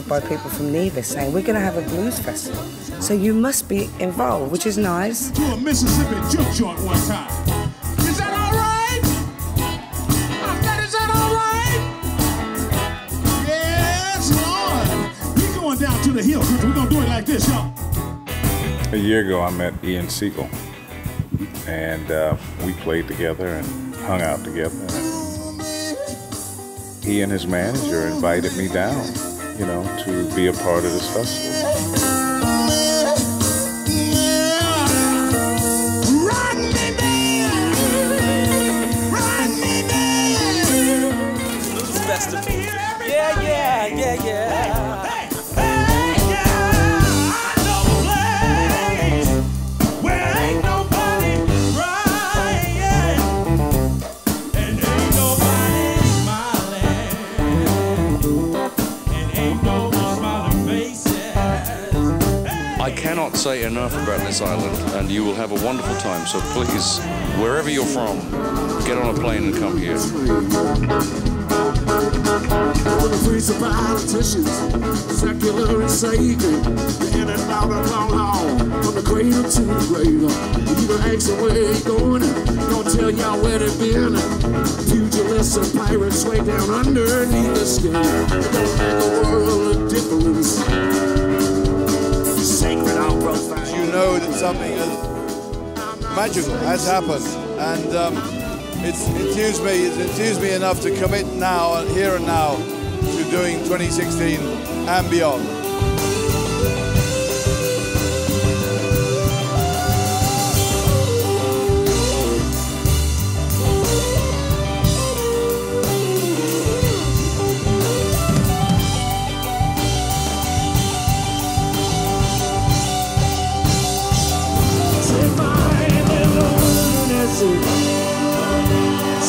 Contacted by people from Nevis saying, We're going to have a blues festival, so you must be involved, which is nice. To a Mississippi juke joint one time. Is that all right? That is that all right? Yes, Lord. We're going down to the hill. We're going to do it like this, y'all. A year ago, I met Ian Siegal, and uh, we played together and hung out together. He and his manager invited me down you know, to be a part of this festival. Yeah, I cannot say enough about this island, and you will have a wonderful time. So please, wherever you're from, get on a plane and come here. politicians, secular and sacred, in and out of long haul, from the cradle to the grave. Ask them where they going, don't tell y'all where they've been. Pugilists and pirates way down underneath the skin. Make a world of difference something magical has happened, and um, it's enthused me. It's enthused me enough to commit now, here and now, to doing 2016 and beyond.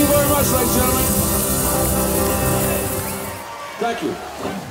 Thank you very much, ladies and gentlemen. Thank you.